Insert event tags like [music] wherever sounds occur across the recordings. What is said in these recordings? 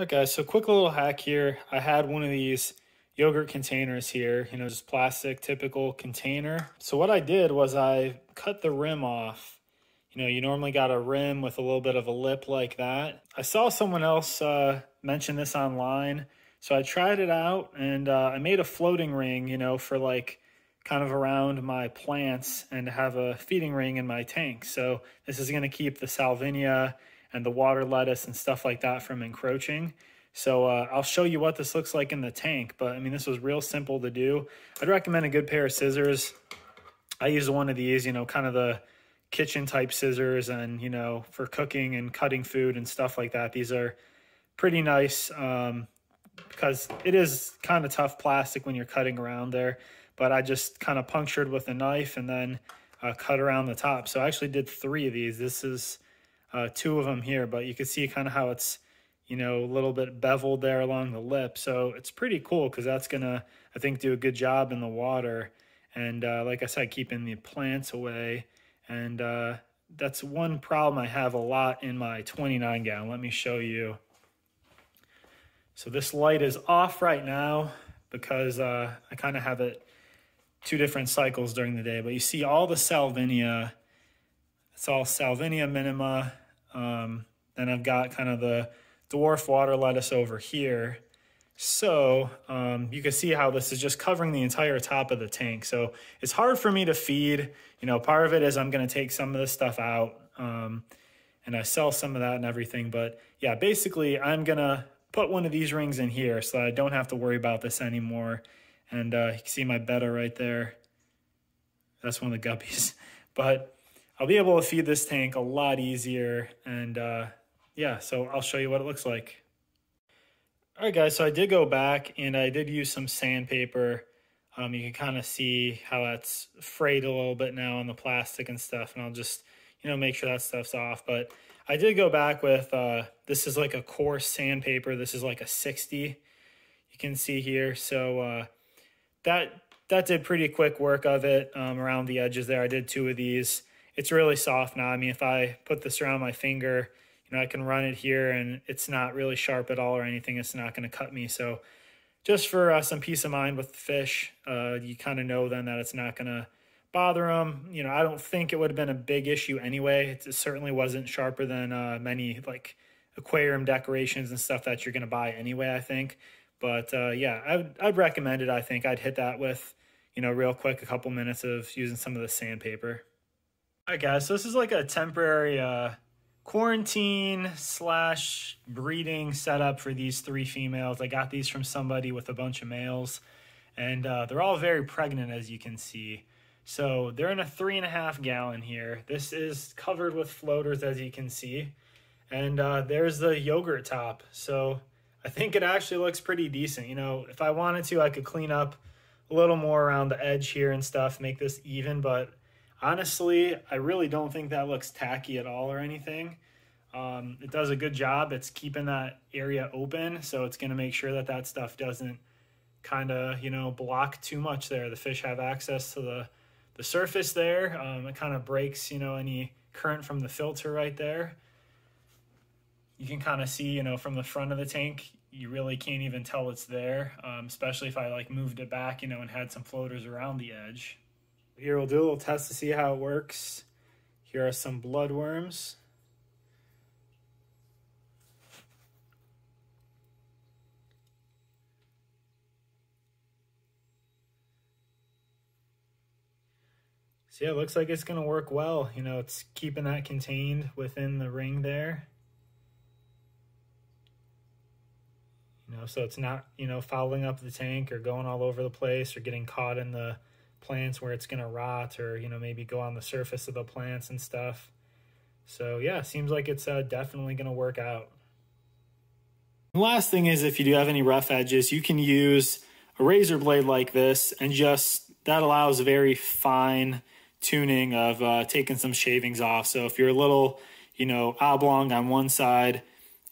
Okay, so quick little hack here. I had one of these yogurt containers here, you know, just plastic, typical container. So what I did was I cut the rim off. You know, you normally got a rim with a little bit of a lip like that. I saw someone else uh, mention this online. So I tried it out and uh, I made a floating ring, you know, for like kind of around my plants and have a feeding ring in my tank. So this is going to keep the salvinia and the water lettuce and stuff like that from encroaching. So uh, I'll show you what this looks like in the tank, but I mean, this was real simple to do. I'd recommend a good pair of scissors. I use one of these, you know, kind of the kitchen type scissors and, you know, for cooking and cutting food and stuff like that. These are pretty nice um, because it is kind of tough plastic when you're cutting around there but I just kind of punctured with a knife and then uh, cut around the top. So I actually did three of these. This is uh, two of them here, but you can see kind of how it's, you know, a little bit beveled there along the lip. So it's pretty cool because that's going to, I think, do a good job in the water. And uh, like I said, keeping the plants away. And uh, that's one problem I have a lot in my 29 gallon. Let me show you. So this light is off right now because uh, I kind of have it two different cycles during the day. But you see all the salvinia. It's all salvinia minima. Um, then I've got kind of the dwarf water lettuce over here. So um, you can see how this is just covering the entire top of the tank. So it's hard for me to feed. You know, part of it is I'm going to take some of this stuff out um, and I sell some of that and everything. But yeah, basically I'm going to put one of these rings in here so that I don't have to worry about this anymore. And uh, you can see my betta right there. That's one of the guppies. [laughs] But I'll be able to feed this tank a lot easier. And uh, yeah, so I'll show you what it looks like. All right, guys, so I did go back and I did use some sandpaper. Um, you can kind of see how that's frayed a little bit now on the plastic and stuff. And I'll just, you know, make sure that stuff's off. But I did go back with, uh, this is like a coarse sandpaper. This is like a 60, you can see here. So uh, that that did pretty quick work of it um, around the edges there. I did two of these. It's really soft now. I mean, if I put this around my finger, you know, I can run it here and it's not really sharp at all or anything. It's not going to cut me. So just for uh, some peace of mind with the fish, uh, you kind of know then that it's not going to bother them. You know, I don't think it would have been a big issue anyway. It certainly wasn't sharper than uh, many like aquarium decorations and stuff that you're going to buy anyway, I think. But uh, yeah, I would, I'd recommend it. I think I'd hit that with, you know, real quick, a couple minutes of using some of the sandpaper. Guys, so this is like a temporary uh, quarantine slash breeding setup for these three females. I got these from somebody with a bunch of males, and uh, they're all very pregnant, as you can see. So they're in a three and a half gallon here. This is covered with floaters, as you can see. And uh, there's the yogurt top. So I think it actually looks pretty decent. You know, if I wanted to, I could clean up a little more around the edge here and stuff, make this even. But honestly, I really don't think that looks tacky at all or anything. Um, it does a good job. It's keeping that area open, so it's going to make sure that that stuff doesn't kind of you know block too much there. The fish have access to the the surface there. Um, it kind of breaks you know any current from the filter right there you can kind of see, you know, from the front of the tank, you really can't even tell it's there, um, especially if I like moved it back, you know, and had some floaters around the edge. Here we'll do a little test to see how it works. Here are some bloodworms. So yeah, it looks like it's going to work well. You know, it's keeping that contained within the ring there. you know, so it's not, you know, fouling up the tank or going all over the place or getting caught in the plants where it's going to rot or, you know, maybe go on the surface of the plants and stuff. So, yeah, seems like it's uh, definitely going to work out. The last thing is if you do have any rough edges, you can use a razor blade like this and just that allows very fine tuning of uh, taking some shavings off. So if you're a little, you know, oblong on one side,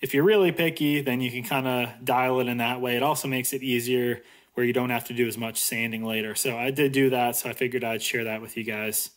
if you're really picky, then you can kind of dial it in that way. It also makes it easier where you don't have to do as much sanding later. So I did do that, so I figured I'd share that with you guys.